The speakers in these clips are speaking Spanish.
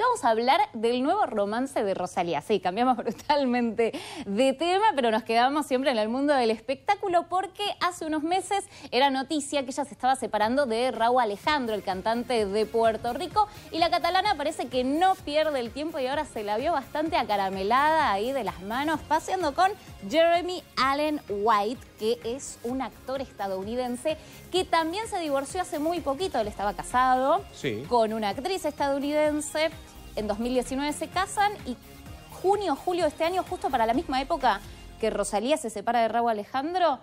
y vamos a hablar del nuevo romance de Rosalía. Sí, cambiamos brutalmente de tema, pero nos quedamos siempre en el mundo del espectáculo porque hace unos meses era noticia que ella se estaba separando de Raúl Alejandro, el cantante de Puerto Rico, y la catalana parece que no pierde el tiempo y ahora se la vio bastante acaramelada ahí de las manos, paseando con Jeremy Allen White, que es un actor estadounidense que también se divorció hace muy poquito. Él estaba casado con una actriz estadounidense. En 2019 se casan y junio, julio de este año, justo para la misma época que Rosalía se separa de Raúl Alejandro,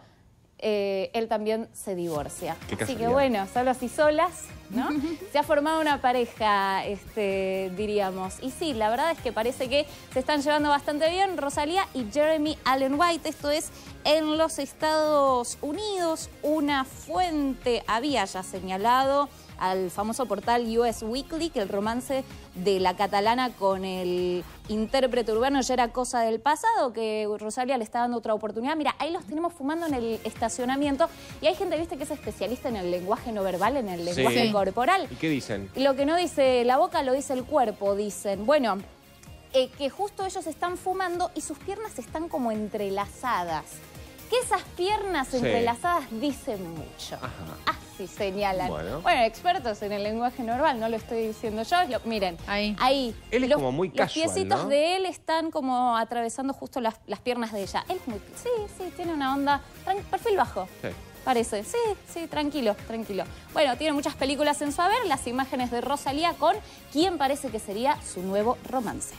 eh, él también se divorcia. Así que bueno, solos y solas, ¿no? se ha formado una pareja, este, diríamos. Y sí, la verdad es que parece que se están llevando bastante bien Rosalía y Jeremy Allen White. Esto es en los Estados Unidos. Una fuente había ya señalado al famoso portal US Weekly que el romance de la catalana con el intérprete urbano ya era cosa del pasado, que Rosalia le está dando otra oportunidad. Mira, ahí los tenemos fumando en el estacionamiento y hay gente, viste, que es especialista en el lenguaje no verbal, en el lenguaje corporal. ¿Y qué dicen? Lo que no dice la boca lo dice el cuerpo, dicen. Bueno, eh, que justo ellos están fumando y sus piernas están como entrelazadas. Que esas piernas entrelazadas dicen mucho. Ajá y señalan. Bueno. expertos en el lenguaje normal, no lo estoy diciendo yo. miren, ahí. ahí. Él es como muy casual, Los piecitos de él están como atravesando justo las, piernas de ella. Él es muy... Sí, sí, tiene una onda... Perfil bajo. Sí. Parece. Sí, sí, tranquilo, tranquilo. Bueno, tiene muchas películas en su haber, las imágenes de Rosalía con quien parece que sería su nuevo romance.